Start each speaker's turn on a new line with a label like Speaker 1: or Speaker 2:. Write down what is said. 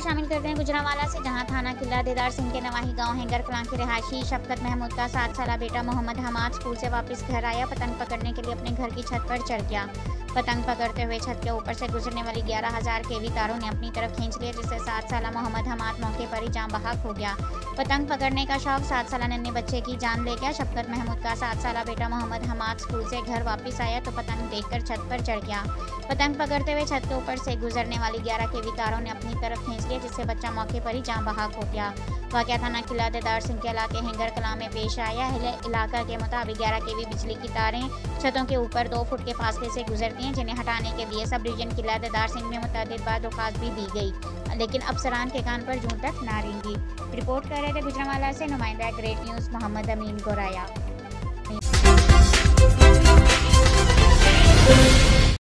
Speaker 1: शामिल करते हैं गुजरावाला से, जहाँ थाना किला देदार सिंह के नवाही गाँव हैंगर कलां के रिहायशी शफकत महमूद का सात साल बेटा मोहम्मद हमाद स्कूल से वापस घर आया, पतंग पकड़ने के लिए अपने घर की छत पर चढ़ गया। पतंग पकड़ते हुए छत के ऊपर से गुजरने वाली ग्यारह हज़ार केवी तारों ने अपनी तरफ़ खींच लिया जिससे सात साल मोहम्मद हमाद मौके पर ही जाम बहाक हो गया। पतंग पकड़ने का शौक सात साल नन्हे बच्चे की जान ले गया। शफकत महमूद का सात साल बेटा मोहम्मद हमाद स्कूल से घर वापस आया तो पतंग देखकर छत पर चढ़ गया। पतंग पकड़ते हुए छत के ऊपर से गुजरने वाली ग्यारह केवी तारों ने अपनी तरफ़ खींच लिया, जिससे बच्चा मौके पर ही जाम बहाक हो गया। वाक़ थाना किला देदार सिंह के इलाके हैंगर कला में पेश आया। है इलाका के मुताबिक ग्यारह केवी बिजली की तारें छतों के ऊपर दो फुट के फासले से गुजरती हैं जिन्हें हटाने के लिए सब डिवीज़न किला देदार सिंह में मुतद बार दरख्वास्त भी दी गई। लेकिन अफसरान के कान पर जून तक ना रेंगी। रिपोर्ट कर रहे थे गुजरावाला से नुमाइंदा ग्रेट न्यूज़, मोहम्मद अमीन गोराया।